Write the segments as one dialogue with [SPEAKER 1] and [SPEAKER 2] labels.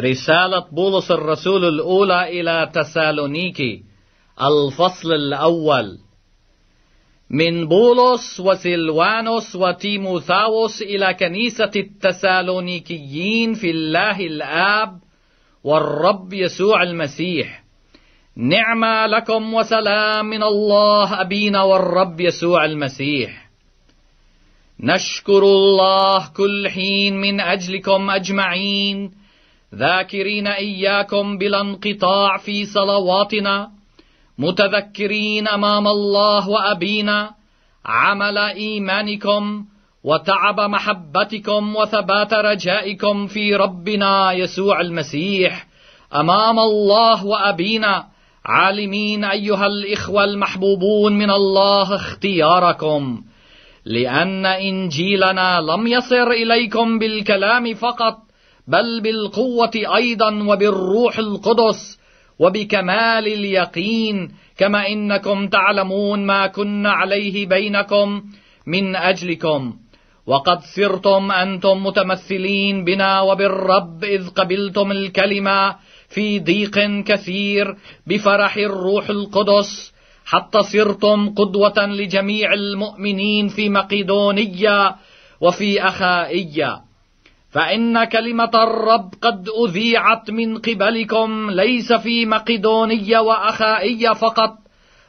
[SPEAKER 1] رسالة بولس الرسول الأولى إلى تسالونيكي الفصل الأول. من بولس وسلوانوس وتيموثاوس إلى كنيسة التسالونيكيين في الله الآب والرب يسوع المسيح. نعمة لكم وسلام من الله أبينا والرب يسوع المسيح. نشكر الله كل حين من أجلكم أجمعين. ذاكرين إياكم بلا انقطاع في صلواتنا متذكرين أمام الله وأبينا عمل إيمانكم وتعب محبتكم وثبات رجائكم في ربنا يسوع المسيح. أمام الله وأبينا عالمين أيها الإخوة المحبوبون من الله اختياركم لأن إنجيلنا لم يصر إليكم بالكلام فقط بل بالقوة أيضا وبالروح القدس وبكمال اليقين كما إنكم تعلمون ما كنا عليه بينكم من أجلكم. وقد صرتم أنتم متمثلين بنا وبالرب إذ قبلتم الكلمة في ضيق كثير بفرح الروح القدس حتى صرتم قدوة لجميع المؤمنين في مقدونية وفي أخائية. فإن كلمة الرب قد أذيعت من قبلكم ليس في مقدونية وأخائية فقط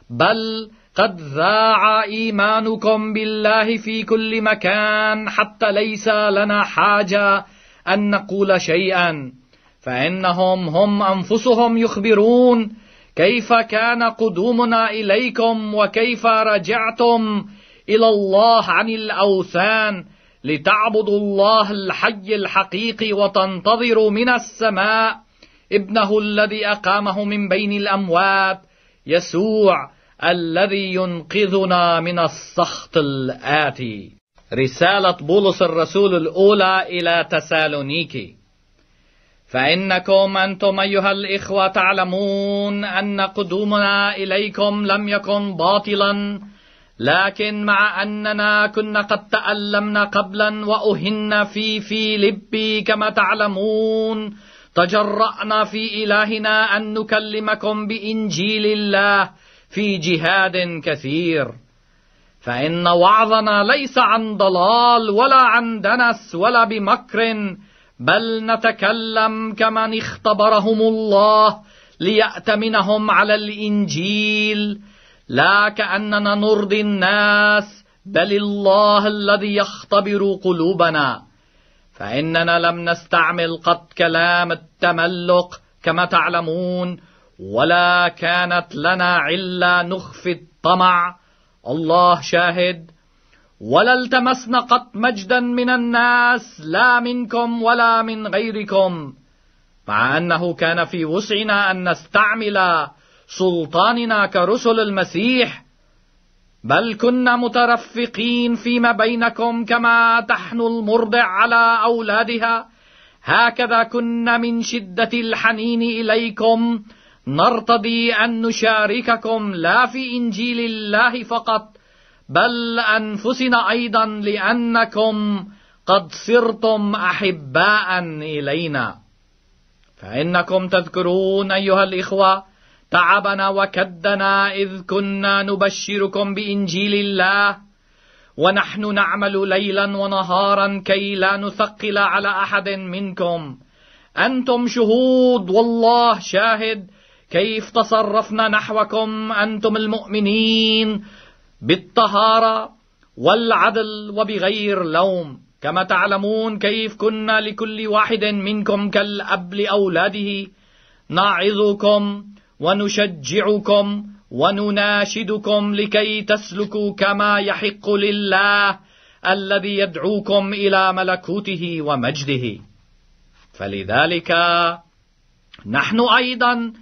[SPEAKER 1] بل قد ذاع إيمانكم بالله في كل مكان حتى ليس لنا حاجة أن نقول شيئا. فإنهم هم أنفسهم يخبرون كيف كان قدومنا إليكم وكيف رجعتم إلى الله عن الأوثان. لتعبدوا الله الحي الحقيقي وتنتظروا من السماء. ابنه الذي أقامه من بين الأموات يسوع الذي ينقذنا من السخط الآتي. رسالة بولس الرسول الأولى إلى تسالونيكي. فإنكم أنتم أيها الإخوة تعلمون أن قدومنا إليكم لم يكن باطلا لكن مع أننا كنا قد تألمنا قبلا وأهنا في فيلبي كما تعلمون. تجرأنا في إلهنا أن نكلمكم بإنجيل الله في جهاد كثير. فإن وعظنا ليس عن ضلال ولا عن دنس ولا بمكر بل نتكلم كمن اختبرهم الله ليأتمنهم على الإنجيل. لا كأننا نرضي الناس بل الله الذي يختبر قلوبنا. فإننا لم نستعمل قط كلام التملق كما تعلمون ولا كانت لنا عله نخفي الطمع. الله شاهد. ولا التمسنا قط مجدا من الناس لا منكم ولا من غيركم. مع أنه كان في وسعنا أن نستعمل سلطاننا كرسل المسيح بل كنا مترفقين فيما بينكم كما تحن المرضع على أولادها. هكذا كنا من شدة الحنين إليكم. نرتضي أن نشارككم لا في إنجيل الله فقط بل أنفسنا أيضا لأنكم قد صرتم احباء إلينا. فإنكم تذكرون أيها الإخوة تعبنا وكدنا إذ كنا نبشركم بإنجيل الله. ونحن نعمل ليلا ونهارا كي لا نثقل على أحد منكم. أنتم شهود والله شاهد. كيف تصرفنا نحوكم أنتم المؤمنين بالطهارة والعدل وبغير لوم. كما تعلمون كيف كنا لكل واحد منكم كالأب لأولاده. نعظكم ونشجعكم ونناشدكم لكي تسلكوا كما يحق لله الذي يدعوكم إلى ملكوته ومجده. فلذلك نحن أيضا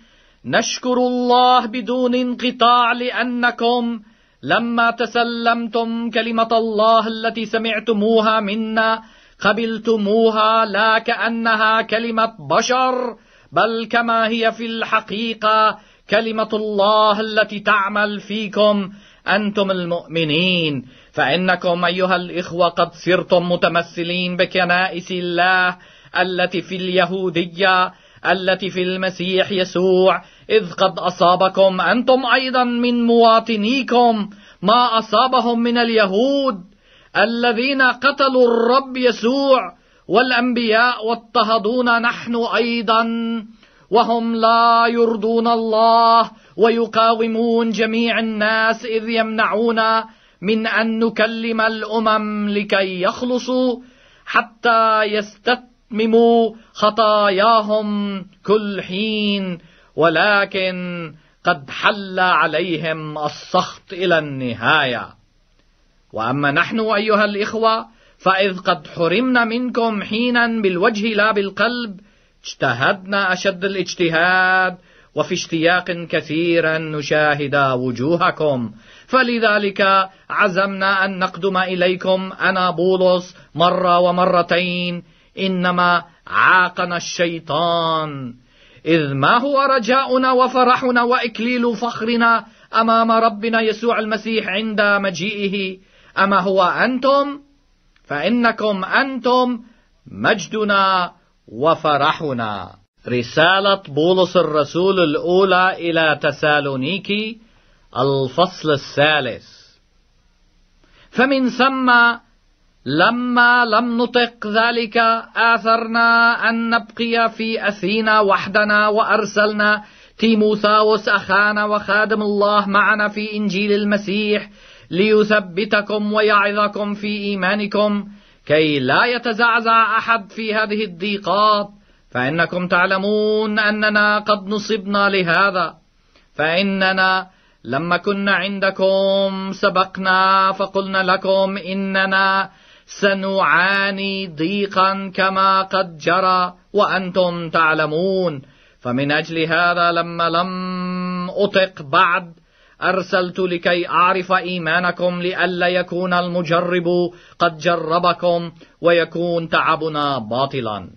[SPEAKER 1] نشكر الله بدون انقطاع لأنكم لما تسلمتم كلمة الله التي سمعتموها منا قبلتموها لا كأنها كلمة بشر بل كما هي في الحقيقة كلمة الله التي تعمل فيكم أنتم المؤمنين. فإنكم أيها الإخوة قد صرتم متمثلين بكنائس الله التي في اليهودية التي في المسيح يسوع. إذ قد أصابكم أنتم أيضا من مواطنيكم. ما أصابهم من اليهود الذين قتلوا الرب يسوع والأنبياء واضطهدونا نحن أيضا وهم لا يرضون الله ويقاومون جميع الناس إذ يمنعون من أن نكلم الأمم لكي يخلصوا حتى يستتمموا خطاياهم كل حين ولكن قد حل عليهم السخط إلى النهاية. وأما نحن أيها الإخوة فإذ قد حرمنا منكم حينا بالوجه لا بالقلب اجتهدنا أشد الاجتهاد وفي اشتياق كثير نشاهد وجوهكم. فلذلك عزمنا أن نقدم إليكم أنا بولس مرة ومرتين إنما عاقنا الشيطان. إذ ما هو رجاؤنا وفرحنا وإكليل فخرنا أمام ربنا يسوع المسيح عند مجيئه. أما هو أنتم؟ فإنكم أنتم مجدنا وفرحنا. رسالة بولس الرسول الأولى إلى تسالونيكي الفصل الثالث. فمن ثم لما لم نطق ذلك آثرنا أن نبقي في أثينا وحدنا وأرسلنا تيموثاوس أخانا وخادم الله معنا في إنجيل المسيح ليثبتكم ويعظكم في إيمانكم كي لا يتزعزع أحد في هذه الضيقات فإنكم تعلمون أننا قد نصبنا لهذا فإننا لما كنا عندكم سبقنا فقلنا لكم إننا سنعاني ضيقا كما قد جرى وأنتم تعلمون. فمن أجل هذا لما لم أطق بعد أرسلت لكي أعرف إيمانكم لئلا يكون المجرب قد جربكم ويكون تعبنا باطلا.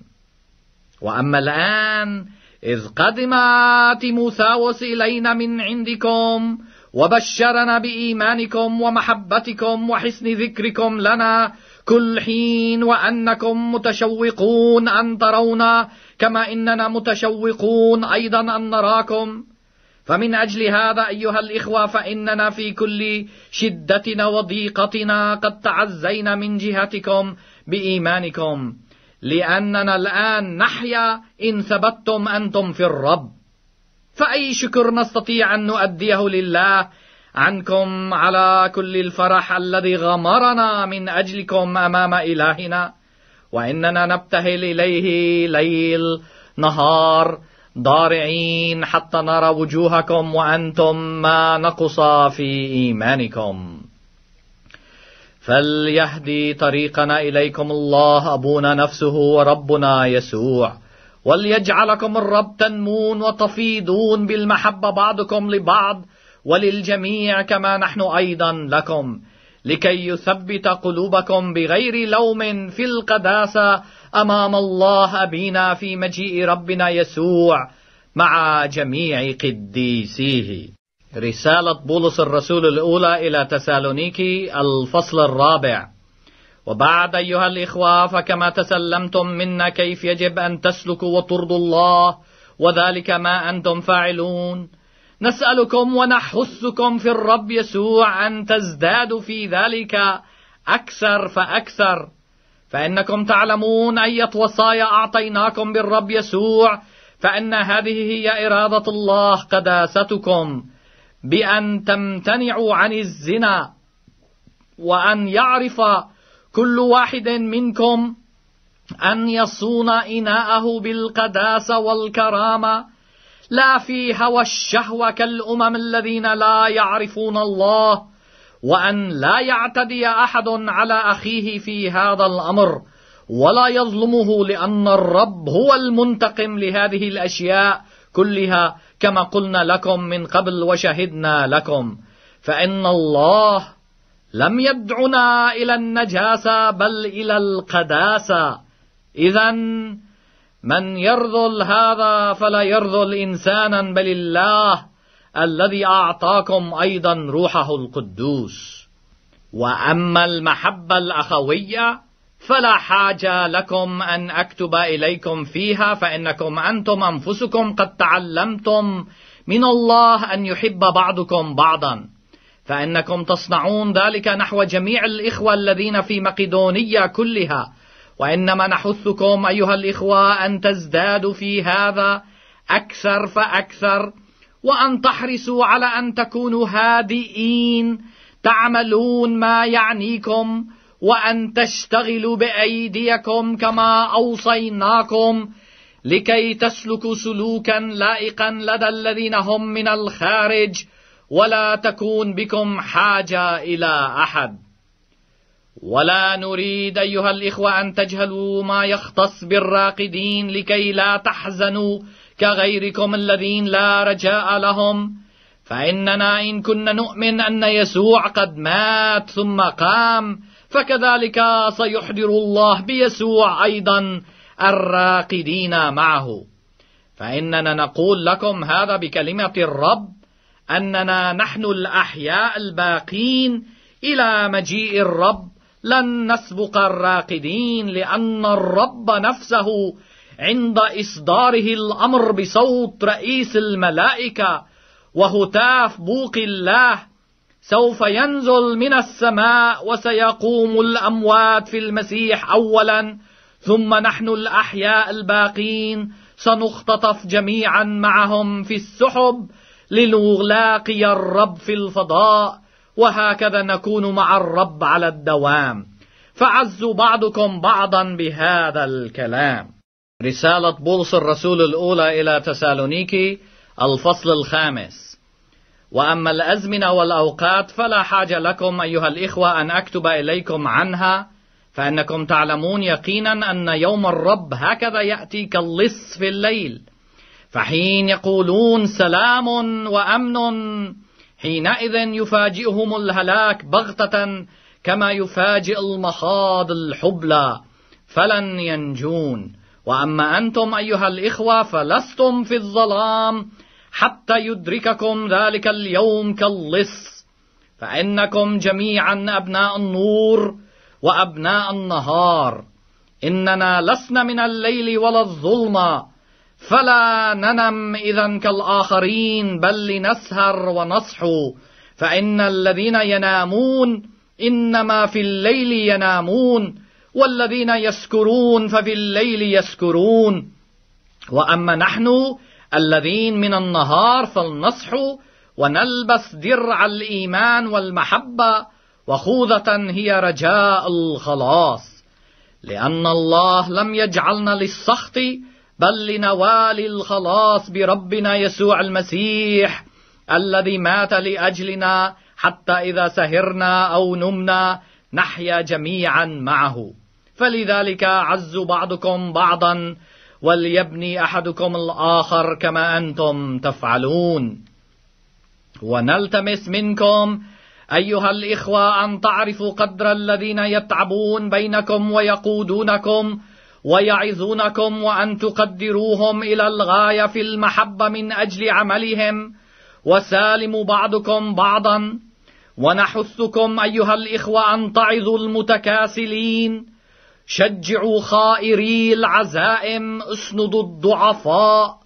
[SPEAKER 1] وأما الآن إذ قدم تيموثاوس إلينا من عندكم وبشرنا بإيمانكم ومحبتكم وحسن ذكركم لنا كل حين وأنكم متشوقون أن ترونا كما إننا متشوقون أيضا أن نراكم. فمن أجل هذا أيها الإخوة فإننا في كل شدتنا وضيقتنا قد تعزينا من جهتكم بإيمانكم لأننا الآن نحيا إن ثبتتم أنتم في الرب. فأي شكر نستطيع أن نؤديه لله عنكم على كل الفرح الذي غمرنا من أجلكم أمام إلهنا. وإننا نبتهل إليه ليل نهار. ضارعين حتى نرى وجوهكم وأنتم ما نقص في إيمانكم. فليهدي طريقنا إليكم الله أبونا نفسه وربنا يسوع. وليجعلكم الرب تنمون وتفيضون بالمحبة بعضكم لبعض وللجميع كما نحن أيضا لكم. لكي يثبت قلوبكم بغير لوم في القداسة أمام الله أبينا في مجيء ربنا يسوع مع جميع قديسيه. رسالة بولس الرسول الأولى إلى تسالونيكي الفصل الرابع. وبعد أيها الإخوة فكما تسلمتم منا كيف يجب أن تسلكوا وترضوا الله وذلك ما أنتم فاعلون. نسألكم ونحثكم في الرب يسوع أن تزدادوا في ذلك أكثر فأكثر. فإنكم تعلمون أية وصايا أعطيناكم بالرب يسوع فإن هذه هي إرادة الله قداستكم بأن تمتنعوا عن الزنا وأن يعرف كل واحد منكم أن يصون إناءه بالقداسة والكرامة لا في هوى الشهوة كالأمم الذين لا يعرفون الله وأن لا يعتدي أحد على أخيه في هذا الأمر ولا يظلمه لأن الرب هو المنتقم لهذه الأشياء كلها كما قلنا لكم من قبل وشهدنا لكم. فإن الله لم يدعنا إلى النجاسة بل إلى القداسة. إذا من يرذل هذا فلا يرذل إنسانا بل الله الذي أعطاكم أيضا روحه القدوس. وأما المحبة الأخوية فلا حاجة لكم أن أكتب إليكم فيها فإنكم أنتم أنفسكم قد تعلمتم من الله أن يحب بعضكم بعضا. فإنكم تصنعون ذلك نحو جميع الإخوة الذين في مقدونية كلها. وإنما نحثكم أيها الإخوة أن تزدادوا في هذا أكثر فأكثر. وأن تحرصوا على أن تكونوا هادئين تعملون ما يعنيكم وأن تشتغلوا بأيديكم كما أوصيناكم لكي تسلكوا سلوكا لائقا لدى الذين هم من الخارج ولا تكون بكم حاجة إلى أحد. ولا نريد أيها الإخوة أن تجهلوا ما يختص بالراقدين لكي لا تحزنوا. كغيركم الذين لا رجاء لهم فإننا إن كنا نؤمن أن يسوع قد مات ثم قام فكذلك سيحضر الله بيسوع أيضا الراقدين معه. فإننا نقول لكم هذا بكلمة الرب أننا نحن الأحياء الباقين إلى مجيء الرب لن نسبق الراقدين لأن الرب نفسه عند إصداره الأمر بصوت رئيس الملائكة وهتاف بوق الله سوف ينزل من السماء وسيقوم الأموات في المسيح أولا ثم نحن الأحياء الباقين سنختطف جميعا معهم في السحب لنلاقي الرب في الفضاء وهكذا نكون مع الرب على الدوام. فعزوا بعضكم بعضا بهذا الكلام. رسالة بولس الرسول الأولى إلى تسالونيكي الفصل الخامس. وأما الأزمنة والأوقات فلا حاجة لكم أيها الإخوة أن أكتب إليكم عنها فإنكم تعلمون يقينا أن يوم الرب هكذا يأتي كاللص في الليل. فحين يقولون سلام وأمن حينئذ يفاجئهم الهلاك بغتة كما يفاجئ المخاض الحبلى. فلن ينجون. وأما أنتم أيها الإخوة فلستم في الظلام حتى يدرككم ذلك اليوم كاللص. فإنكم جميعا أبناء النور وأبناء النهار. إننا لسنا من الليل ولا الظلمه فلا ننم اذا كالآخرين بل لنسهر ونصحو. فإن الذين ينامون إنما في الليل ينامون. والذين يسكرون ففي الليل يسكرون. وأما نحن الذين من النهار فلنصح ونلبس درع الإيمان والمحبة وخوذة هي رجاء الخلاص. لأن الله لم يجعلنا للسخط بل لنوال الخلاص بربنا يسوع المسيح الذي مات لأجلنا حتى إذا سهرنا أو نمنا نحيا جميعا معه. فلذلك عز بعضكم بعضا وليبني أحدكم الآخر كما أنتم تفعلون. ونلتمس منكم أيها الإخوة أن تعرفوا قدر الذين يتعبون بينكم ويقودونكم ويعظونكم وأن تقدروهم إلى الغاية في المحبة من أجل عملهم. وسالموا بعضكم بعضا. ونحثكم أيها الإخوة أن تعظوا المتكاسلين. شجعوا خائري العزائم اسندوا الضعفاء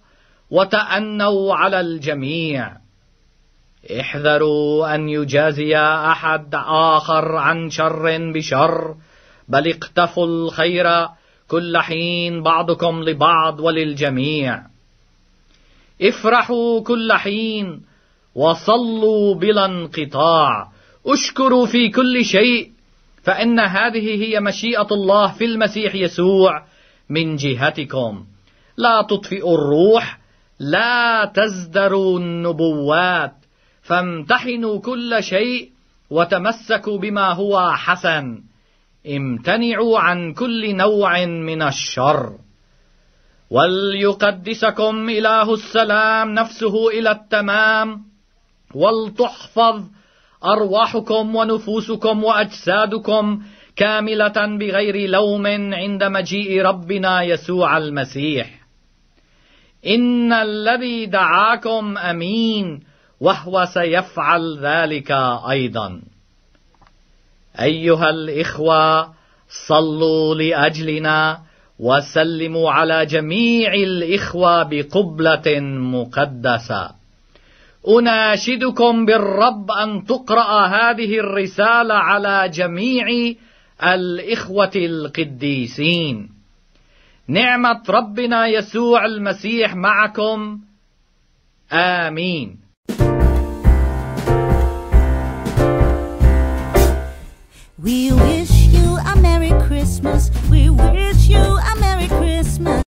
[SPEAKER 1] وتأنوا على الجميع. احذروا أن يجازي أحد آخر عن شر بشر بل اقتفوا الخير كل حين بعضكم لبعض وللجميع. افرحوا كل حين وصلوا بلا انقطاع. اشكروا في كل شيء فإن هذه هي مشيئة الله في المسيح يسوع من جهتكم. لا تطفئوا الروح لا تزدروا النبوات. فامتحنوا كل شيء وتمسكوا بما هو حسن. امتنعوا عن كل نوع من الشر. وليقدسكم إله السلام نفسه إلى التمام. ولتحفظ أرواحكم ونفوسكم وأجسادكم كاملة بغير لوم عند مجيء ربنا يسوع المسيح. إن الذي دعاكم أمين وهو سيفعل ذلك أيضا. أيها الإخوة صلوا لأجلنا وسلموا على جميع الإخوة بقبلة مقدسة. أناشدكم بالرب أن تقرأ هذه الرسالة على جميع الإخوة القديسين. نعمة ربنا يسوع المسيح معكم. آمين.
[SPEAKER 2] We wish you a Merry Christmas.